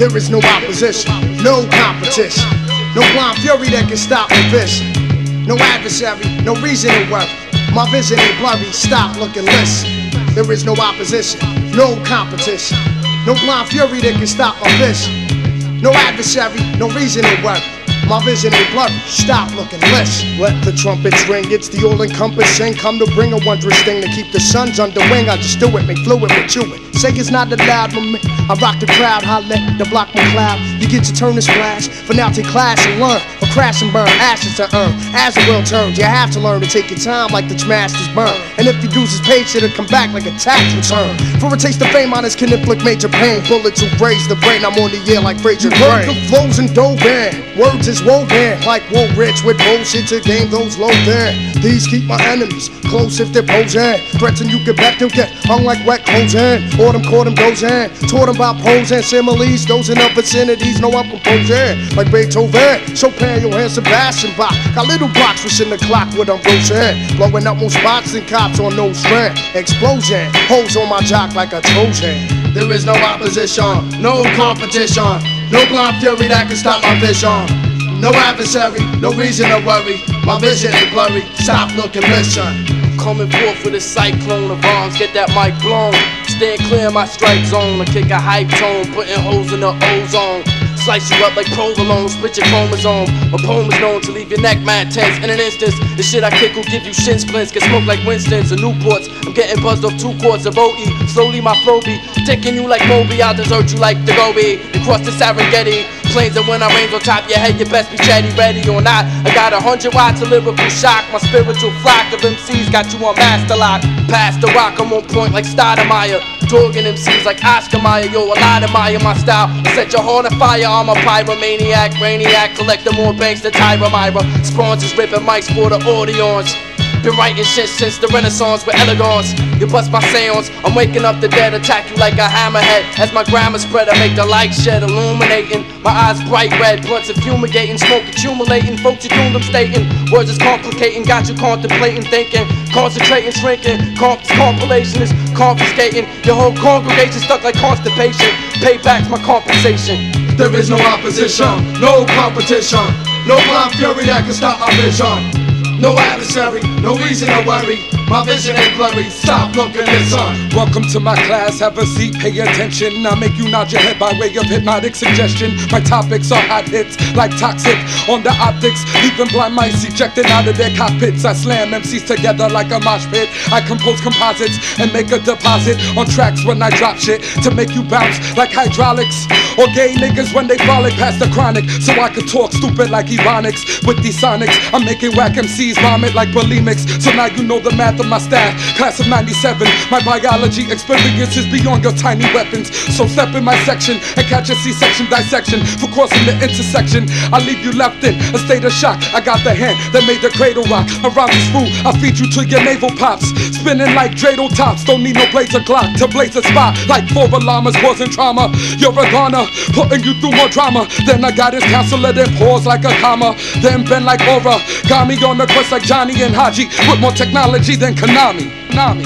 There is no opposition, no competition. No blind fury that can stop my vision. No adversary, no reason to worry. My vision ain't blurry, stop looking, listen. There is no opposition, no competition. No blind fury that can stop my vision. No adversary, no reason to worry. My vision ain't blurry, stop looking, listen. Let the trumpets ring, it's the all encompassing. Come to bring a wondrous thing to keep the suns under wing. I just do it, make fluid with chewing. Say it's not allowed for me. I rock the crowd, holla, the block my cloud. You get to turn and splash, for now take class and learn. Or crash and burn, ashes to earn. As the world turns, you have to learn to take your time like the masters burn. And if you lose his page, it'll come back like a tax return. For a taste of fame, honest can inflict major pain. Bullets will raise the brain, I'm on the air like Frasier Crane. the flows and dove in. Words is woven like Woolrich with bullshit to game those low there. These keep my enemies close if they're posing. Threats and you can bet they'll get hung like wet clothes in. Or them caught them goes in. Taught them about pose and similes. Those in the vicinities know I'm composing. Like Beethoven, Chopin, Johann Sebastian Bach. Got little blocks wishing the clock with I'm rosing. Blowing up more spots than cops on no strand. Explosion, holes on my jock like a Trojan. There is no opposition, no competition. No blind fury that can stop my vision. No adversary, no reason to worry. My vision ain't blurry. Stop looking, listen. Coming forth with a cyclone of bombs, get that mic blown. Stand clear in my strike zone, I kick a hype tone, putting holes in the ozone. Slice you up like provolone, split your chromosome. My poem is known to leave your neck mad tense in an instance. The shit I kick will give you shin splints, get smoke like Winston's or Newports. I'm getting buzzed off two quarts of OE. Slowly my flow be ticking you like Moby. I'll desert you like the Gobi and cross the Serengeti. Planes and when I rain on top your head, you best be chatty ready or not. I got a hundred watts of lyrical shock. My spiritual flock of MCs got you on master lock. Past the rock, I'm on point like Stoudamire. Dogging MCs like Oscar Mayer, yo, a lot admire my style. Set your heart on fire, I'm a pyromaniac, brainiac, collecting more banks than Tyra Myra. Sponsors ripping mics for the audience. Been writing shit since the Renaissance with elegance. You bust my seance, I'm waking up the dead, attack you like a hammerhead. As my grammar spread, I make the light shed, illuminating. My eyes bright red, blunts fumigating, smoke accumulating. Folks, you doomed, I'm stating. Words is complicating, got you contemplating, thinking, concentrating, shrinking. Comp compilation is confiscating. Your whole congregation stuck like constipation. Payback's my compensation. There is no opposition, no competition. No blind fury that can stop my vision. No adversary, no reason to worry. My vision ain't blurry. Stop looking, listen. Welcome to my class, have a seat, pay attention. I make you nod your head by way of hypnotic suggestion. My topics are hot hits, like toxic on the optics. Leaving blind mice ejected out of their cockpits. I slam MCs together like a mosh pit. I compose composites and make a deposit on tracks when I drop shit to make you bounce like hydraulics. Or gay niggas when they frolic past the chronic. So I can talk stupid like Ebonics. With these sonics, I'm making whack MCs vomit like bulimics. So now you know the math of my staff. Class of 97, my biology experience is beyond your tiny weapons. So step in my section and catch a C-section dissection for crossing the intersection. I leave you left in a state of shock. I got the hand that made the cradle rock. Around this fool, I feed you to your naval pops. Spinning like dreidel tops. Don't need no blazer Glock to blaze a spot like four llamas causing trauma. You're a goner, putting you through more drama. Then I got his counselor, then pause like a comma. Then bend like aura. Got me on the quest like Jonny and Hadji with more technology than Konami. Konami.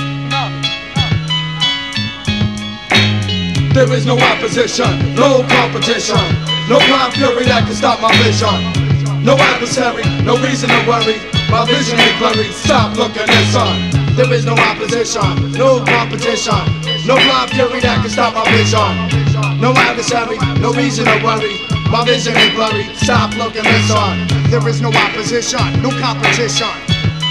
There is no opposition, no competition. No blind fury that can stop my vision. No adversary, no reason to worry. My vision ain't blurry. Stop looking, listen. There is no opposition, no competition. No blind fury that can stop my vision. No adversary, no reason to worry. My vision ain't blurry. Stop looking, listen. There is no opposition, no competition.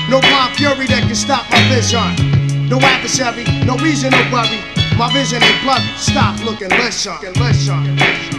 No blind fury that can stop my vision. No adversary, no reason to worry. My vision ain't blurry. Stop looking, listen, listen.